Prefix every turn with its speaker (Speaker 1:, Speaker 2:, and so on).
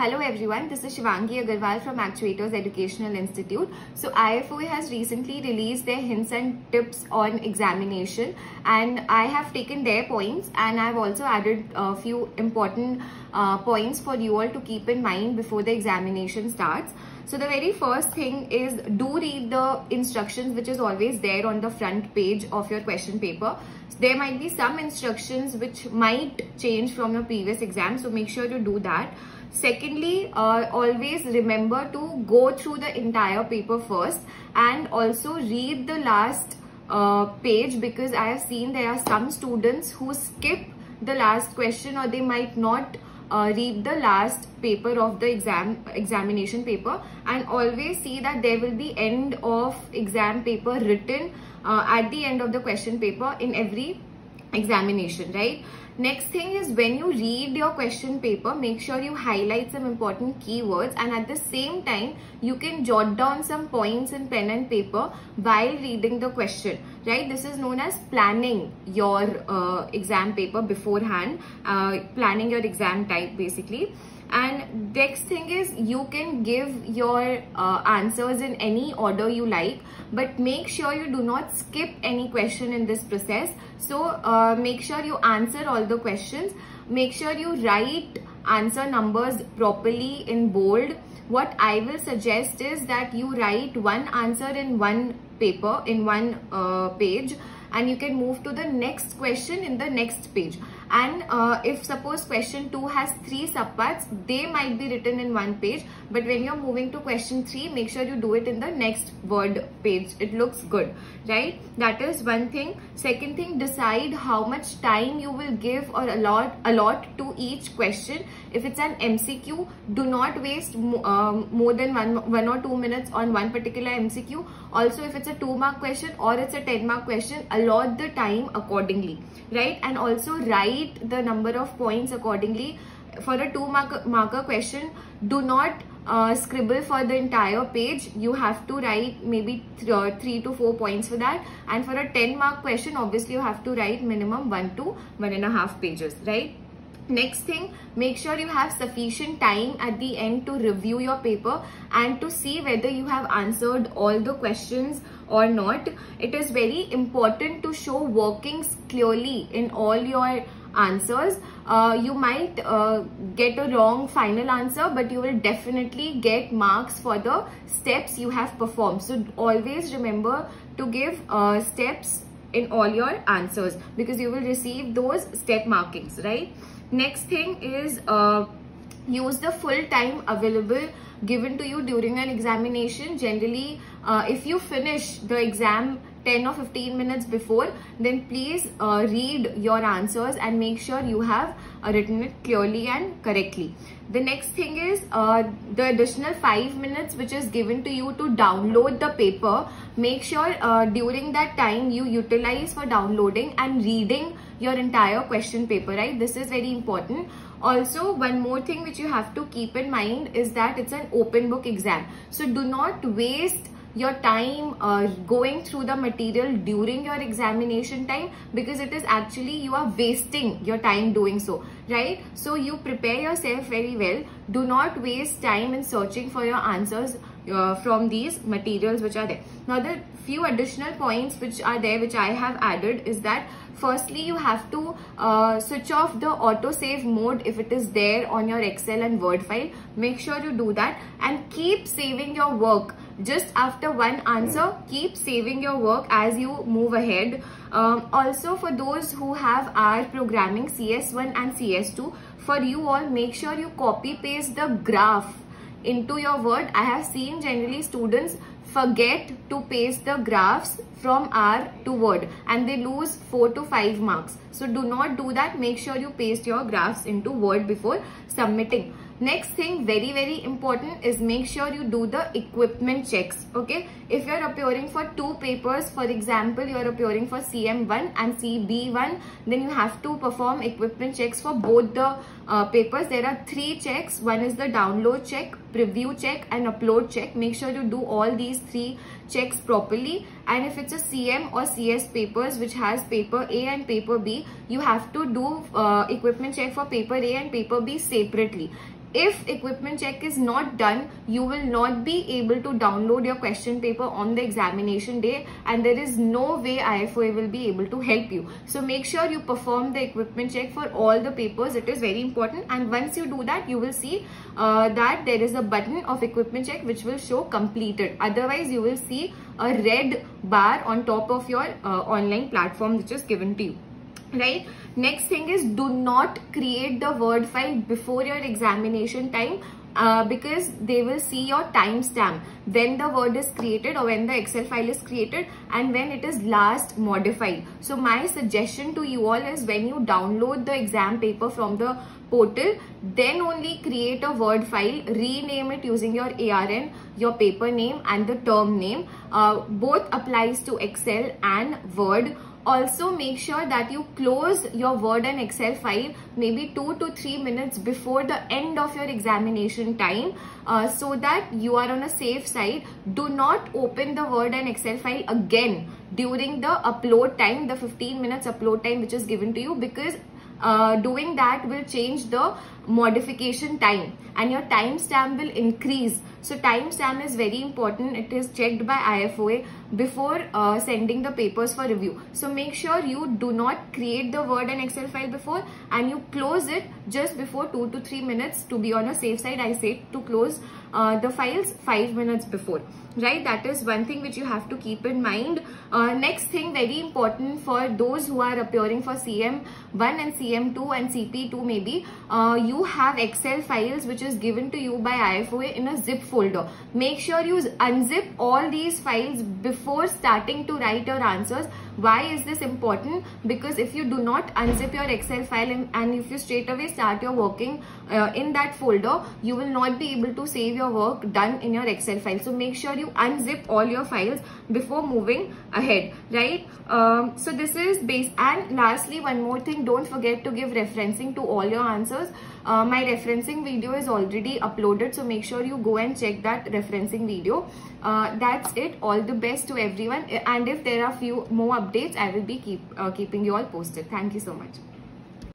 Speaker 1: Hello everyone, this is Shivangee Agarwal from Actuators Educational Institute. So IFOA has recently released their hints and tips on examination and I have taken their points and I've also added a few important uh, points for you all to keep in mind before the examination starts. So the very first thing is do read the instructions which is always there on the front page of your question paper. There might be some instructions which might change from your previous exam. So make sure to do that. Secondly, uh, always remember to go through the entire paper first and also read the last uh, page because I have seen there are some students who skip the last question or they might not uh, read the last paper of the exam examination paper and always see that there will be end of exam paper written uh, at the end of the question paper in every examination right? Next thing is when you read your question paper make sure you highlight some important keywords and at the same time you can jot down some points in pen and paper while reading the question right? This is known as planning your uh, exam paper beforehand uh, planning your exam type basically and next thing is you can give your uh, answers in any order you like but make sure you do not skip any question in this process. So uh, make sure you answer all the questions. Make sure you write answer numbers properly in bold. What i will suggest is that you write one answer in one paper in one uh, page and you can move to the next question in the next page and uh, if suppose question 2 has three subparts they might be written in one page. But when you're moving to question 3 make sure you do it in the next word page. It looks good right? That is one thing. Second thing decide how much time you will give or allot allot to each question if it's an mcq do not waste um, more than one one or two minutes on one particular mcq also if it's a two mark question or it's a 10 mark question allot the time accordingly right and also write the number of points accordingly. For a two marker, marker question, do not uh, scribble for the entire page. You have to write maybe th uh, three to four points for that. And for a 10 mark question, obviously you have to write minimum one to one and a half pages, right? Next thing, make sure you have sufficient time at the end to review your paper and to see whether you have answered all the questions or not. It is very important to show workings clearly in all your answers. Uh, you might uh, get a wrong final answer but you will definitely get marks for the steps you have performed. So always remember to give uh, steps in all your answers because you will receive those step markings right next thing is uh, use the full time available given to you during an examination. Generally uh, if you finish the exam 10 or 15 minutes before then please uh, read your answers and make sure you have uh, written it clearly and correctly. The next thing is uh, the additional 5 minutes which is given to you to download the paper make sure uh, during that time you utilize for downloading and reading your entire question paper right? This is very important. Also one more thing which you have to keep in mind is that it's an open book exam. So do not waste your time uh, going through the material during your examination time because it is actually you are wasting your time doing so right? So you prepare yourself very well. Do not waste time in searching for your answers uh, from these materials which are there. Now the few additional points which are there which i have added is that firstly you have to uh, switch off the auto save mode if it is there on your excel and word file. Make sure you do that and keep saving your work. Just after one answer keep saving your work as you move ahead. Um, also for those who have R programming cs1 and cs2 for you all make sure you copy paste the graph into your word. I have seen generally students forget to paste the graphs from R to Word and they lose 4 to 5 marks. So do not do that. Make sure you paste your graphs into Word before submitting. Next thing very very important is make sure you do the equipment checks. Okay. If you're appearing for two papers, for example, you're appearing for CM1 and CB1, then you have to perform equipment checks for both the uh, papers. There are three checks. One is the download check, preview check and upload check. Make sure you do all these three checks properly. And if it's a cm or cs papers which has paper a and paper b you have to do uh, equipment check for paper a and paper b separately if equipment check is not done you will not be able to download your question paper on the examination day and there is no way IFOA will be able to help you. So make sure you perform the equipment check for all the papers. It is very important and once you do that you will see uh, that there is a button of equipment check which will show completed. Otherwise you will see a red bar on top of your uh, online platform which is given to you right? Next thing is do not create the word file before your examination time uh, because they will see your timestamp when the word is created or when the excel file is created and when it is last modified. So my suggestion to you all is when you download the exam paper from the portal then only create a word file rename it using your arn your paper name and the term name. Uh, both applies to excel and word also make sure that you close your word and excel file maybe two to three minutes before the end of your examination time uh, so that you are on a safe side. Do not open the word and excel file again during the upload time the 15 minutes upload time which is given to you because uh, doing that will change the modification time and your timestamp will increase so timestamp is very important. It is checked by IFOA before uh, sending the papers for review. So make sure you do not create the Word and Excel file before and you close it just before 2 to 3 minutes to be on a safe side. I say to close uh, the files 5 minutes before right that is one thing which you have to keep in mind uh, next thing very important for those who are appearing for cm1 and cm2 and cp2 maybe uh, have excel files which is given to you by ifoa in a zip folder. Make sure you unzip all these files before starting to write your answers why is this important? Because if you do not unzip your excel file and, and if you straight away start your working uh, in that folder you will not be able to save your work done in your excel file. So make sure you unzip all your files before moving ahead right? Um, so this is base and lastly one more thing don't forget to give referencing to all your answers. Uh, my referencing video is already uploaded so make sure you go and check that referencing video. Uh, that's it. All the best to everyone. And if there are few more updates i will be keep uh, keeping you all posted. Thank you so much